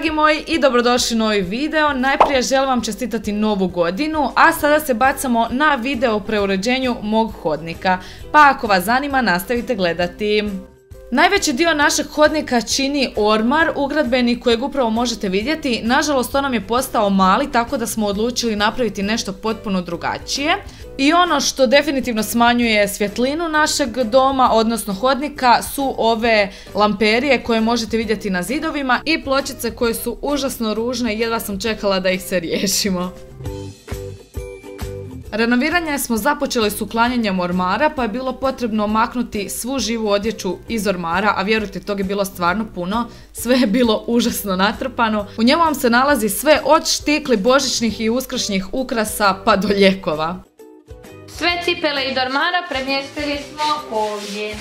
dragi moji i dobrodošli u novi video. Najprije želim vam čestitati novu godinu, a sada se bacamo na video o preuređenju mog hodnika. Pa ako vas zanima nastavite gledati. Najveći dio našeg hodnika čini ormar ugradbeni kojeg upravo možete vidjeti. Nažalost on nam je postao mali tako da smo odlučili napraviti nešto potpuno drugačije. I ono što definitivno smanjuje svjetlinu našeg doma, odnosno hodnika, su ove lamperije koje možete vidjeti na zidovima i pločice koje su užasno ružne i jedva sam čekala da ih se riješimo. Renoviranje smo započeli s uklanjanjem ormara pa je bilo potrebno maknuti svu živu odjeću iz ormara, a vjerujte tog je bilo stvarno puno, sve je bilo užasno natrpano. U njemu vam se nalazi sve od štikli božićnih i uskršnjih ukrasa pa do ljekova. Sve cipele iz ormara premjestili smo ovdje.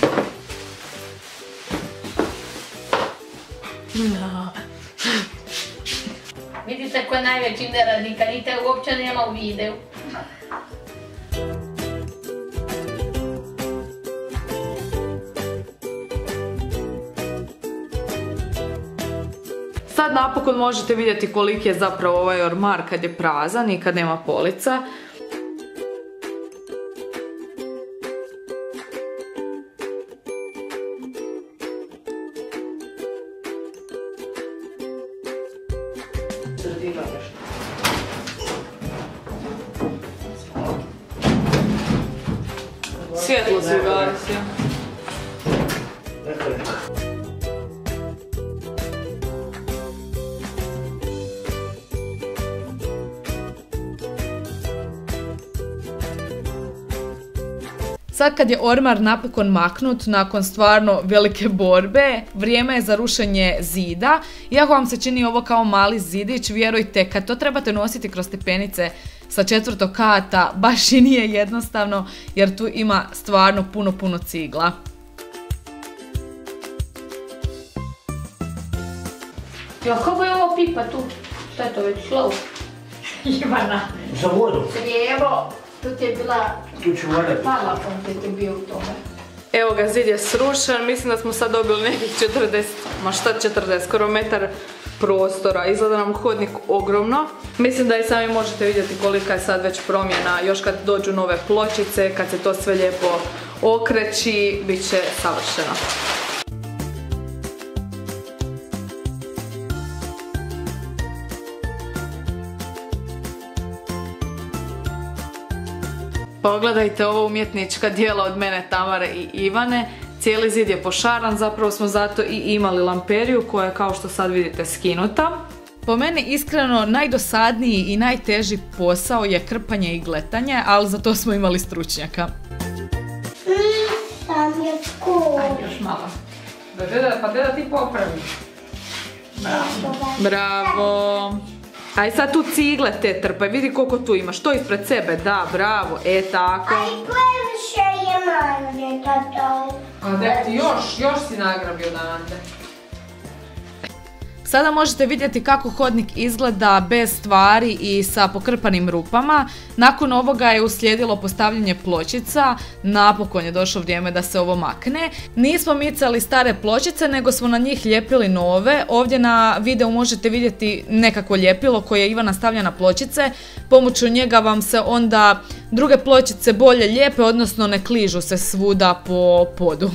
Vidite ko je najveći neradnik, a nite uopće nema u videu. Sad napokon možete vidjeti koliki je zapravo ovaj ormar kad je prazan i kad nema polica. Sad kad je ormar napokon maknut, nakon stvarno velike borbe, vrijeme je za rušenje zida. Iako vam se čini ovo kao mali zidić, vjerujte, kad to trebate nositi kroz stepenice sa četvrtog kata, baš i nije jednostavno, jer tu ima stvarno puno, puno cigla. Jo, kako je ovo pipa tu? Šta je to već slovo? Ivana. Za vodu. Crijevo, tu ti je bila palafon ti je bio u tome. Evo ga, zid je srušen, mislim da smo sad dobili nekih 40, ma šta 40, skoro metar prostora. Izgleda nam hodnik ogromno. Mislim da i sami možete vidjeti kolika je sad već promjena, još kad dođu nove pločice, kad se to sve lijepo okreći, bit će savršeno. Pogledajte ovo umjetnička dijela od mene, Tamare i Ivane. Cijeli zid je pošaran, zapravo smo zato i imali lamperiju koja je kao što sad vidite skinuta. Po meni iskreno najdosadniji i najteži posao je krpanje i gletanje, ali za to smo imali stručnjaka. Sam je cool. Još malo. Pa da ti popravi. Bravo. Aj sad tu cigle te trpaj, vidi koliko tu imaš, to ispred sebe, da, bravo, e tako. A i previše je manje, tato. A da ti još, još si nagrabio odande. Sada možete vidjeti kako hodnik izgleda bez stvari i sa pokrpanim rupama. Nakon ovoga je uslijedilo postavljanje pločica, napokon je došlo vrijeme da se ovo makne. Nismo micali stare pločice, nego smo na njih lijepili nove. Ovdje na videu možete vidjeti nekako ljepilo koje Ivana stavlja na pločice. Pomoću njega vam se onda druge pločice bolje lijepe, odnosno ne kližu se svuda po podu.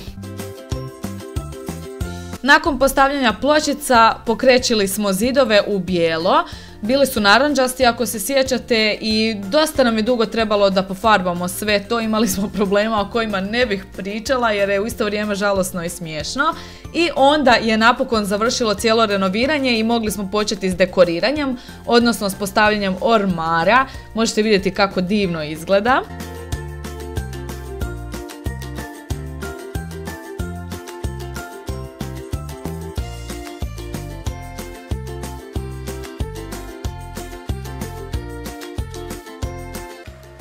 Nakon postavljanja pločica pokrećili smo zidove u bijelo. Bili su naranđasti ako se sjećate i dosta nam je dugo trebalo da pofarbamo sve to. Imali smo problema o kojima ne bih pričala jer je u isto vrijeme žalosno i smiješno. I onda je napokon završilo cijelo renoviranje i mogli smo početi s dekoriranjem, odnosno s postavljanjem ormara. Možete vidjeti kako divno izgleda.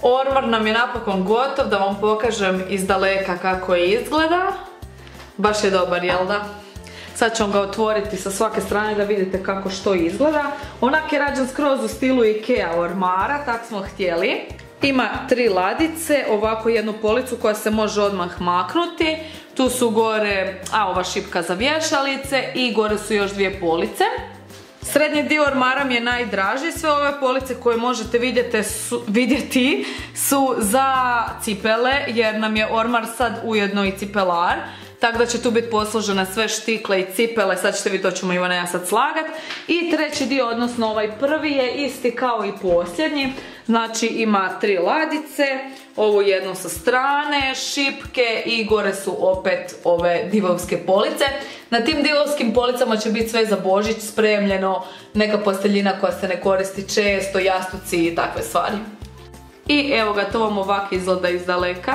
Ormar nam je napokon gotov, da vam pokažem iz daleka kako je izgleda. Baš je dobar, jel da? Sad ću vam ga otvoriti sa svake strane da vidite kako što izgleda. Onak je rađen skroz u stilu Ikea ormara, tak smo htjeli. Ima tri ladice, ovako jednu policu koja se može odmah maknuti. Tu su gore, a ova šipka za vješalice i gore su još dvije police. Srednji dio ormara mi je najdraži, sve ove police koje možete vidjeti su za cipele jer nam je ormar sad ujedno i cipelar. Tako da će tu biti posložene sve štikle i cipele, sad ćete vidjeti, to ćemo Ivana ja sad slagat. I treći dio, odnosno ovaj prvi je isti kao i posljednji. Znači ima tri ladice, ovu jednu sa strane, šipke i gore su opet ove divovske police. Na tim divovskim policama će biti sve za Božić spremljeno, neka posteljina koja se ne koristi često, jastuci i takve stvari. I evo ga, to vam ovako izgleda iz daleka.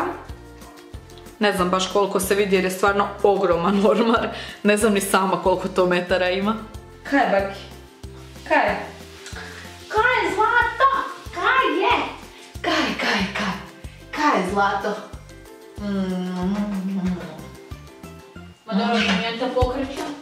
Ne znam baš koliko se vidi jer je stvarno ogroman ormar. Ne znam ni sama koliko to metara ima. Kaj Baki? Kaj? Kaj Kaj je zlato? Mm. Ma dobro, mi to pokreću.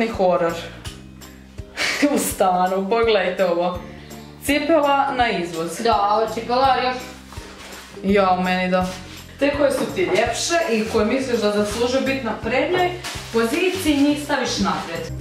Trenutni horor. U stanu, pogledajte ovo. Cipela na izvoz. Da, ovo cipela još... Ja, meni da. Te koje su ti ljepše i koje misliš da zaslužuju biti na prednjoj poziciji, njih staviš naprijed.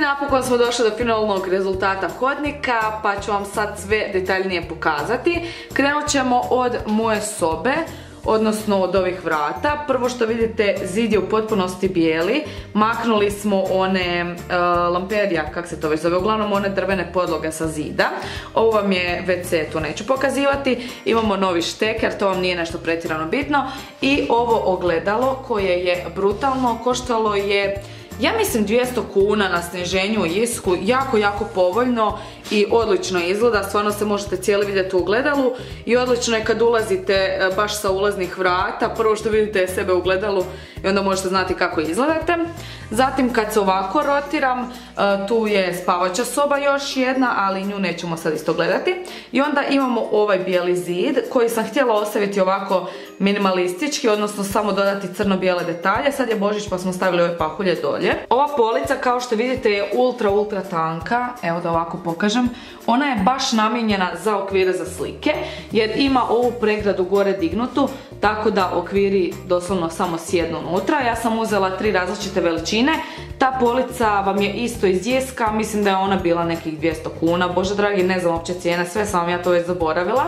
Napokon smo došli do finalnog rezultata hodnika, pa ću vam sad sve detaljnije pokazati. Krenut ćemo od moje sobe, odnosno od ovih vrata. Prvo što vidite, zid je u potpunosti bijeli. Maknuli smo one e, lamperija, kak se to već zove, uglavnom one drvene podloge sa zida. Ovo vam je WC, tu neću pokazivati. Imamo novi šteker, to vam nije nešto pretjerano bitno. I ovo ogledalo koje je brutalno, koštalo je ja mislim 200 kuna na sniženju u Isku, jako, jako povoljno i odlično izgleda, stvarno se možete cijeli vidjeti u ogledalu i odlično je kad ulazite e, baš sa ulaznih vrata, prvo što vidite je sebe u ogledalu i onda možete znati kako izgledate. Zatim kad se ovako rotiram, e, tu je spavača soba još jedna, ali nju nećemo sad isto gledati. I onda imamo ovaj bijeli zid koji sam htjela ostaviti ovako minimalistički, odnosno samo dodati crno-bijele detalje. Sad je Božić pa smo stavili ove pahulje dolje. Ova polica kao što vidite je ultra ultra tanka, evo da ovako pokažem. Ona je baš namijenjena za okvire za slike jer ima ovu pregradu gore dignutu tako da okviri doslovno samo sjednu unutra. Ja sam uzela tri različite veličine. Ta polica vam je isto iz jeska, mislim da je ona bila nekih 200 kuna. Bože dragi, ne znam uopće cijene, sve sam vam ja to već zaboravila.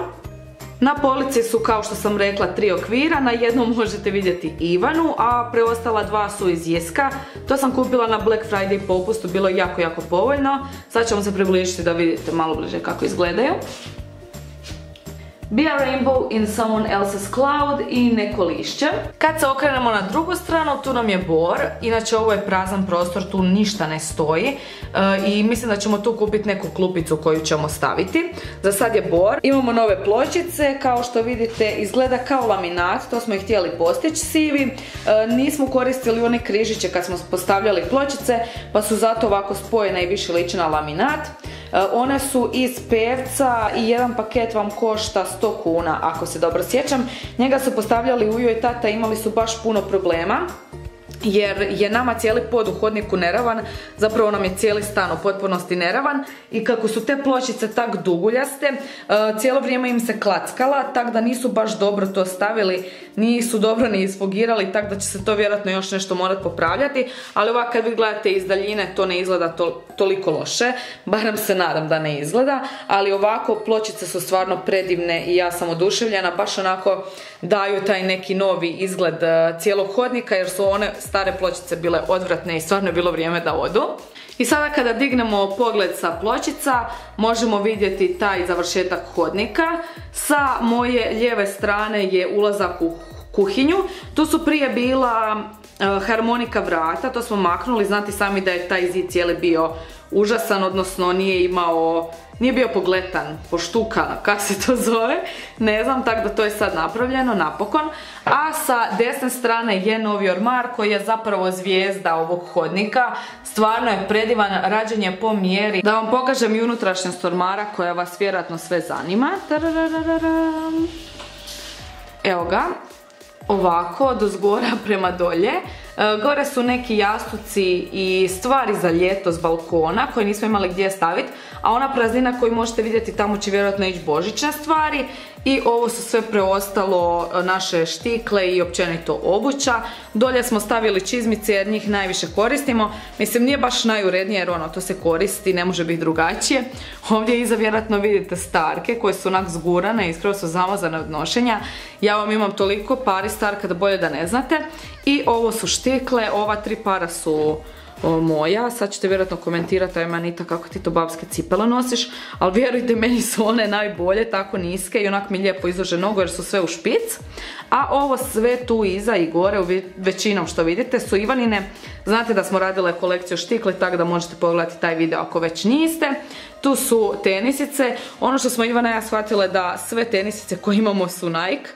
Na polici su, kao što sam rekla, tri okvira, na jednom možete vidjeti Ivanu, a preostala dva su iz Jeska. To sam kupila na Black Friday popustu, bilo jako, jako povoljno. Sad ćemo se približiti da vidite malo bliže kako izgledaju. Be a rainbow in someone else's cloud i neko lišće. Kad se okrenemo na drugu stranu, tu nam je bor. Inače, ovo je prazan prostor, tu ništa ne stoji. E, I mislim da ćemo tu kupiti neku klupicu koju ćemo staviti. Za sad je bor. Imamo nove pločice, kao što vidite, izgleda kao laminat. To smo i htjeli postići sivi. E, nismo koristili one križiće kad smo postavljali pločice, pa su zato ovako spojene i više liči na laminat. One su iz pevca i jedan paket vam košta 100 kuna, ako se dobro sjećam. Njega su postavljali ujo i tata, imali su baš puno problema jer je nama cijeli pod u hodniku neravan, zapravo nam je cijeli stan u potpunosti neravan i kako su te pločice tak duguljaste, e, cijelo vrijeme im se klackala, tak da nisu baš dobro to stavili, nisu dobro ni isfogirali, tak da će se to vjerojatno još nešto morati popravljati, ali ovak kad vi gledate iz daljine to ne izgleda toliko loše, barem se nadam da ne izgleda, ali ovako pločice su stvarno predivne i ja sam oduševljena, baš onako daju taj neki novi izgled e, cijelog hodnika jer su one stare pločice bile odvratne i stvarno je bilo vrijeme da odu. I sada kada dignemo pogled sa pločica možemo vidjeti taj završetak hodnika. Sa moje lijeve strane je ulazak u kuhinju. Tu su prije bila e, harmonika vrata, to smo maknuli, znate sami da je taj zid cijeli bio užasan, odnosno nije imao nije bio pogletan, poštukan, kak se to zove, ne znam, tako da to je sad napravljeno, napokon. A sa desne strane je novi ormar koji je zapravo zvijezda ovog hodnika. Stvarno je predivan, rađen po mjeri. Da vam pokažem i unutrašnjost ormara koja vas vjerojatno sve zanima. Evo ga, ovako, do zgora prema dolje. E, gore su neki jastuci i stvari za ljeto s balkona koje nismo imali gdje staviti, a ona praznina koju možete vidjeti tamo će vjerojatno ići božićne stvari i ovo su sve preostalo e, naše štikle i općenito obuća. Dolje smo stavili čizmice jer njih najviše koristimo. Mislim nije baš najurednije jer ono to se koristi, ne može biti drugačije. Ovdje iza vjerojatno vidite starke koje su onak zgurane i skroz su zamazane od nošenja. Ja vam imam toliko pari starka da bolje da ne znate. I ovo su štikle, ova tri para su moja. Sad ćete vjerojatno komentirati, aj Manita, kako ti to babske cipele nosiš, ali vjerujte, meni su one najbolje, tako niske i onak mi lijepo izlože nogu jer su sve u špic. A ovo sve tu iza i gore, većinom što vidite, su Ivanine. Znate da smo radile kolekciju štikle, tako da možete pogledati taj video ako već niste. Tu su tenisice. Ono što smo Ivana ja shvatile da sve tenisice koje imamo su Nike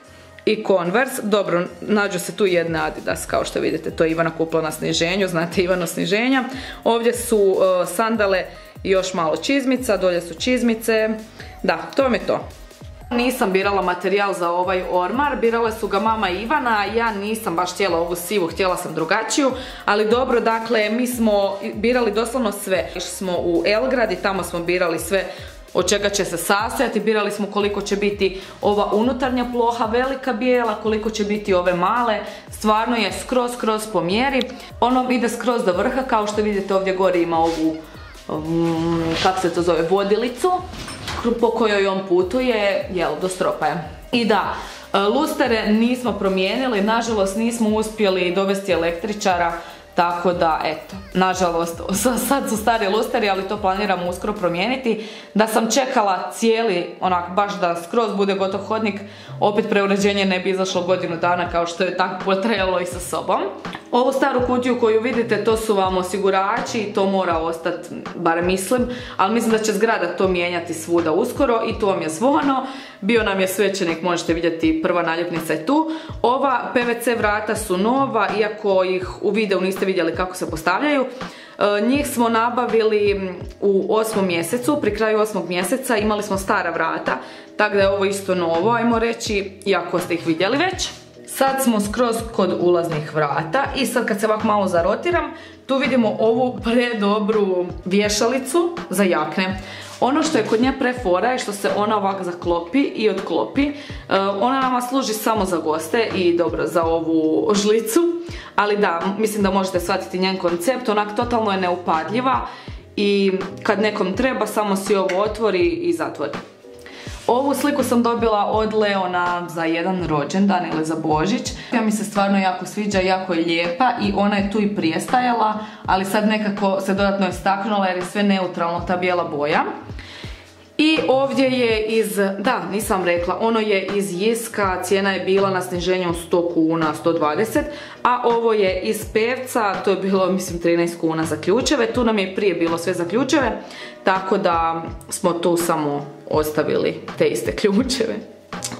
i Converse. Dobro, nađu se tu jedne Adidas, kao što vidite, to je Ivana kupila na sniženju, znate Ivano sniženja. Ovdje su uh, sandale i još malo čizmica, dolje su čizmice. Da, to vam je to. Nisam birala materijal za ovaj ormar, birale su ga mama Ivana, ja nisam baš htjela ovu sivu, htjela sam drugačiju, ali dobro, dakle, mi smo birali doslovno sve. Išli smo u Elgrad i tamo smo birali sve od čega će se sastojati. Birali smo koliko će biti ova unutarnja ploha, velika bijela, koliko će biti ove male. Stvarno je skroz, skroz po mjeri. Ono ide skroz do vrha, kao što vidite ovdje gore ima ovu, um, kako se to zove, vodilicu po kojoj on putuje, jel, do stropa je. I da, lustere nismo promijenili, nažalost nismo uspjeli dovesti električara tako da, eto, nažalost, sad su stari lusteri, ali to planiram uskoro promijeniti. Da sam čekala cijeli, onak, baš da skroz bude gotov hodnik, opet preuređenje ne bi izašlo godinu dana kao što je tako potrajalo i sa sobom. Ovu staru kutiju koju vidite, to su vam osigurači, to mora ostati, bar mislim, ali mislim da će zgrada to mijenjati svuda uskoro i tu vam je zvono. Bio nam je svećenik, možete vidjeti, prva naljepnica je tu. Ova PVC vrata su nova, iako ih u videu niste vidjeli kako se postavljaju. E, njih smo nabavili u osmom mjesecu, pri kraju osmog mjeseca imali smo stara vrata, tako da je ovo isto novo, ajmo reći, iako ste ih vidjeli već. Sad smo skroz kod ulaznih vrata i sad kad se ovako malo zarotiram, tu vidimo ovu predobru vješalicu za jakne. Ono što je kod nje prefora je što se ona ovako zaklopi i odklopi. E, ona nama služi samo za goste i dobro za ovu žlicu. Ali da, mislim da možete shvatiti njen koncept. Onak totalno je neupadljiva i kad nekom treba samo si ovo otvori i zatvori. Ovu sliku sam dobila od Leona za jedan rođendan ili za Božić. Ja mi se stvarno jako sviđa, jako je lijepa i ona je tu i prijestajala, ali sad nekako se dodatno istaknula jer je sve neutralno ta bijela boja. I ovdje je iz, da nisam rekla, ono je iz Jiska, cijena je bila na sniženju 100 kuna, 120, a ovo je iz Pevca, to je bilo mislim 13 kuna za ključeve, tu nam je prije bilo sve za ključeve, tako da smo tu samo ostavili te iste ključeve.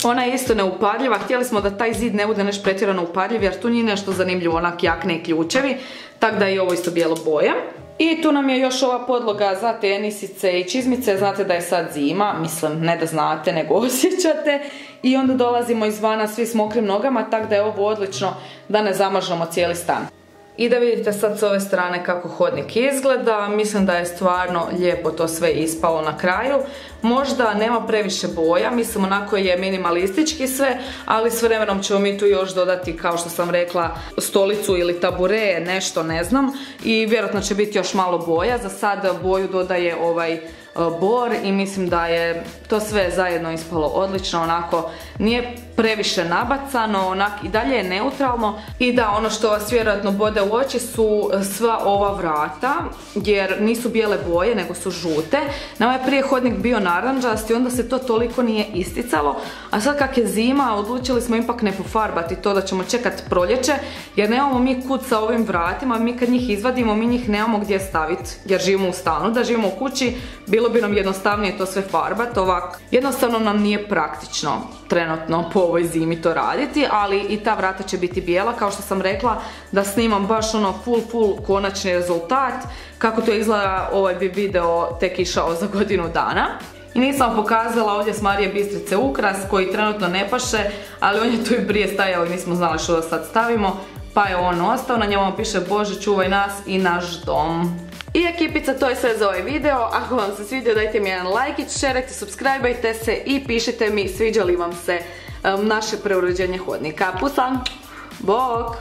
Ona je isto neupadljiva, htjeli smo da taj zid ne bude nešto pretjerano upadljiv jer tu nije nešto zanimljivo, onak jakne i ključevi, tako da je ovo isto bijelo boja. I tu nam je još ova podloga za tenisice i čizmice, znate da je sad zima, mislim ne da znate nego osjećate. I onda dolazimo izvana svi s mokrim nogama, tako da je ovo odlično da ne zamažemo cijeli stan. I da vidite sad s ove strane kako hodnik izgleda, mislim da je stvarno lijepo to sve ispalo na kraju. Možda nema previše boja, mislim onako je minimalistički sve, ali s vremenom ćemo mi tu još dodati, kao što sam rekla, stolicu ili tabure, nešto ne znam. I vjerojatno će biti još malo boja, za sad boju dodaje ovaj E, bor i mislim da je to sve zajedno ispalo odlično, onako nije previše nabacano, onak i dalje je neutralno i da ono što vas vjerojatno bode u oči su sva ova vrata jer nisu bijele boje nego su žute. Nama je prije hodnik bio naranđast i onda se to toliko nije isticalo, a sad kak je zima odlučili smo ipak ne pofarbati to da ćemo čekat proljeće jer nemamo mi kud sa ovim vratima, mi kad njih izvadimo mi njih nemamo gdje staviti jer živimo u stanu, da živimo u kući bilo bi nam jednostavnije to sve farbati, ovak. Jednostavno nam nije praktično trenutno po ovoj zimi to raditi, ali i ta vrata će biti bijela, kao što sam rekla da snimam baš ono full full konačni rezultat, kako to izgleda ovaj bi video tek išao za godinu dana. I nisam pokazala ovdje s Marije Bistrice ukras koji trenutno ne paše, ali on je tu i prije stajao i nismo znali što da sad stavimo, pa je on ostao, na njemu piše Bože čuvaj nas i naš dom. I ekipica, to je sve za ovaj video. Ako vam se svidio, dajte mi jedan like, šerajte, subscribeajte se i pišite mi sviđa li vam se naše preuređenje hodnika. Pusam! Bok!